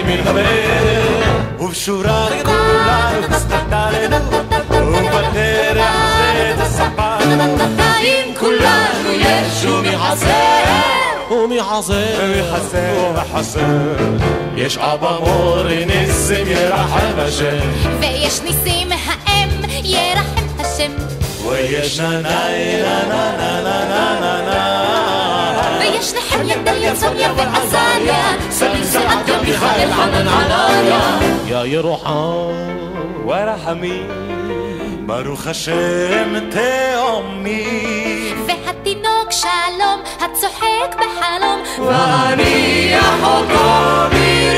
עם מי לדבר. ובשורה כולנו הסתדרנו, ובדרך זה תספרנו. אם כולנו יש ומי חסר. ומי חסר ומי חסר וחסר יש אבא מור ניסים ירחם השם ויש ניסים האם ירחם השם ויש ננאי ננא ננא ננא ויש נחמיה דליה סוניה ועזריה حنان عليا. يا يروحان ورحمي. ברוך השם תאומי והתינוק שלום הצוחק בחלום. ואני אחותו מרים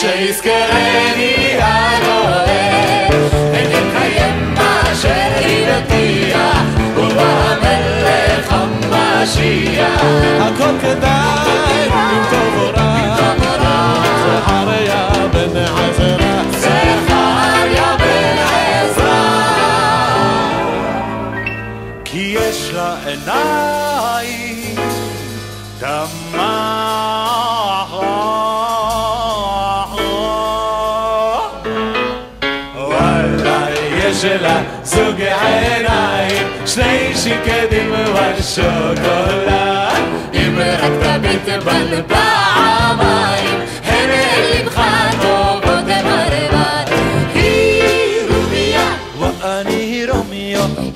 שיזכרני הנוער יש לה עיניים דמעות וואלה יש לה זוג עיניים שני שקדים ושוקולד אם רק תביט בן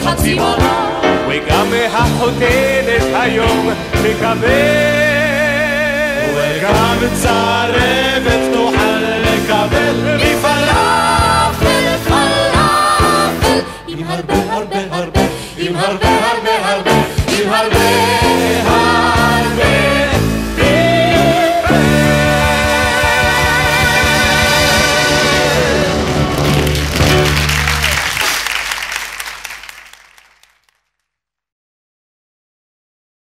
מחצי עונה, וגם מהחותנת היום נקבל. וגם צרבת תוכל לקבל מפלאפל פלאפל, עם הרבה הרבה הרבה, עם הרבה הרבה הרבה, עם הרבה הרבה.